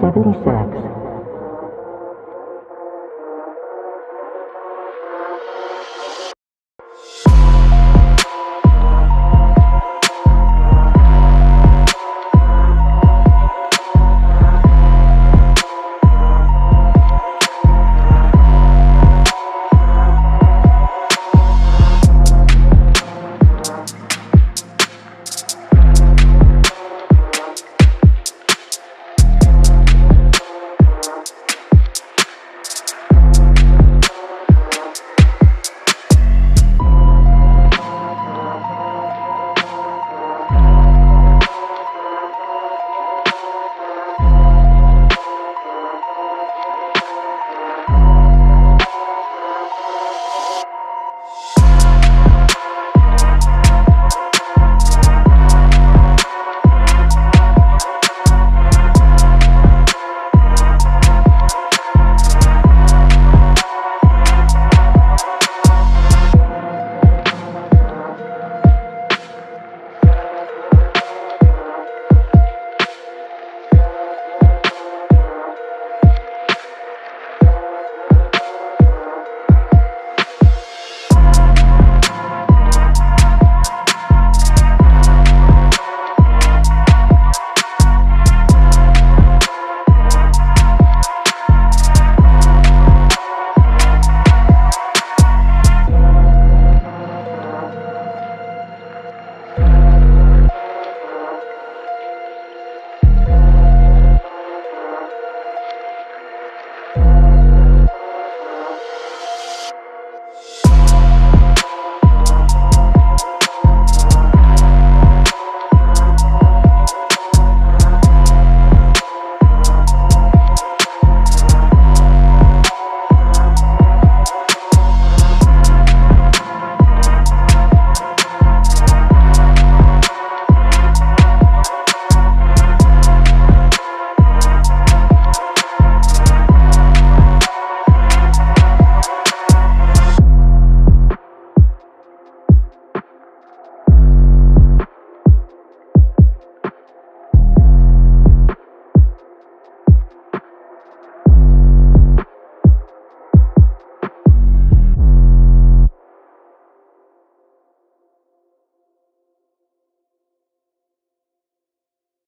Seventy-six.